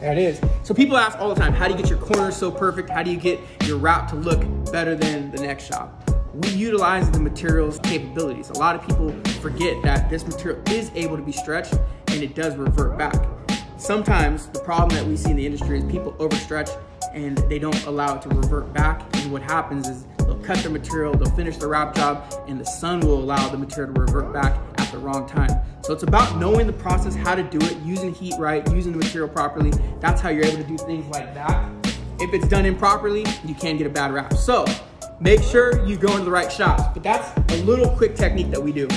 There it is. So people ask all the time, how do you get your corners so perfect? How do you get your wrap to look better than the next shop? We utilize the material's capabilities. A lot of people forget that this material is able to be stretched and it does revert back. Sometimes the problem that we see in the industry is people overstretch and they don't allow it to revert back. And what happens is they'll cut their material, they'll finish the wrap job, and the sun will allow the material to revert back the wrong time. So it's about knowing the process, how to do it, using heat right, using the material properly. That's how you're able to do things like that. If it's done improperly, you can get a bad wrap. So make sure you go into the right shops. But that's a little quick technique that we do.